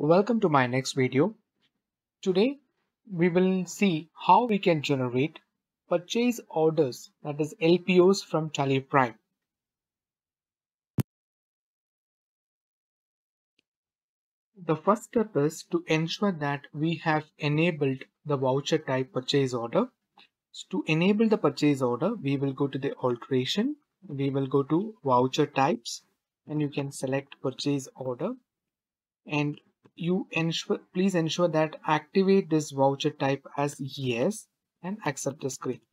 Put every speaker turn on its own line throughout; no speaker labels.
Welcome to my next video. Today we will see how we can generate purchase orders that is LPOs from Tally Prime. The first step is to ensure that we have enabled the voucher type purchase order. So to enable the purchase order, we will go to the alteration. We will go to voucher types and you can select purchase order and you ensure please ensure that activate this voucher type as yes and accept the script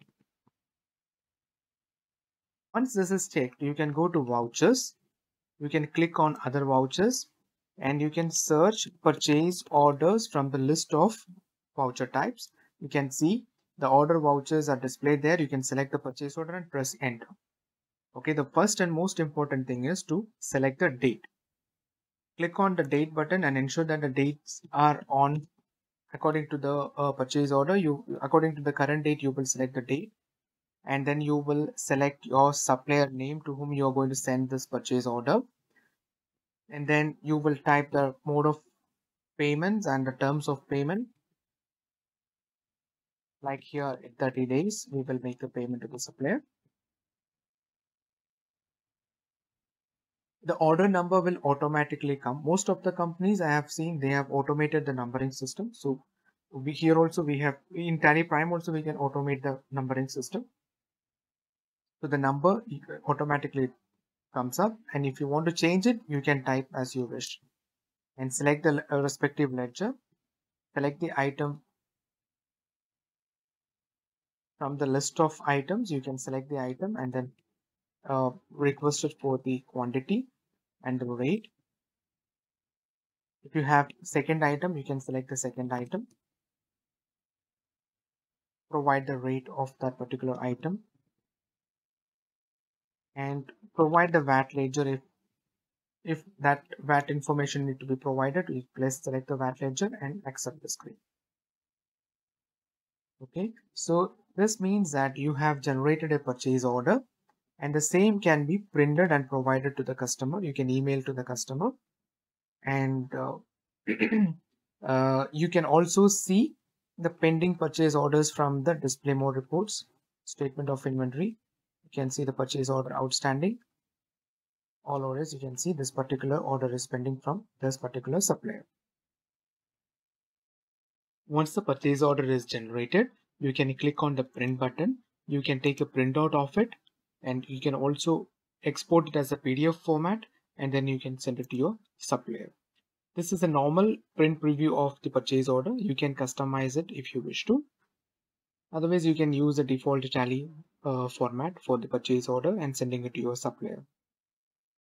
once this is checked you can go to vouchers. You can click on other vouchers and you can search purchase orders from the list of voucher types. You can see the order vouchers are displayed there. You can select the purchase order and press enter. Okay the first and most important thing is to select the date click on the date button and ensure that the dates are on according to the uh, purchase order. You according to the current date you will select the date and then you will select your supplier name to whom you are going to send this purchase order. And then you will type the mode of payments and the terms of payment. Like here in 30 days we will make the payment to the supplier the order number will automatically come. Most of the companies i have seen they have automated the numbering system. So we here also we have in tally prime also we can automate the numbering system. So the number automatically comes up and if you want to change it you can type as you wish. And select the uh, respective ledger. Select the item from the list of items. You can select the item and then uh, request it for the quantity and the rate. If you have second item, you can select the second item. Provide the rate of that particular item. And provide the VAT ledger if if that VAT information need to be provided, you please select the VAT ledger and accept the screen. Okay, so this means that you have generated a purchase order and the same can be printed and provided to the customer. You can email to the customer. And uh, uh, you can also see the pending purchase orders from the display mode reports statement of inventory. You can see the purchase order outstanding. All orders you can see this particular order is pending from this particular supplier. Once the purchase order is generated you can click on the print button. You can take a printout of it and you can also export it as a PDF format and then you can send it to your supplier. This is a normal print preview of the purchase order. You can customize it if you wish to. Otherwise, you can use the default tally uh, format for the purchase order and sending it to your supplier.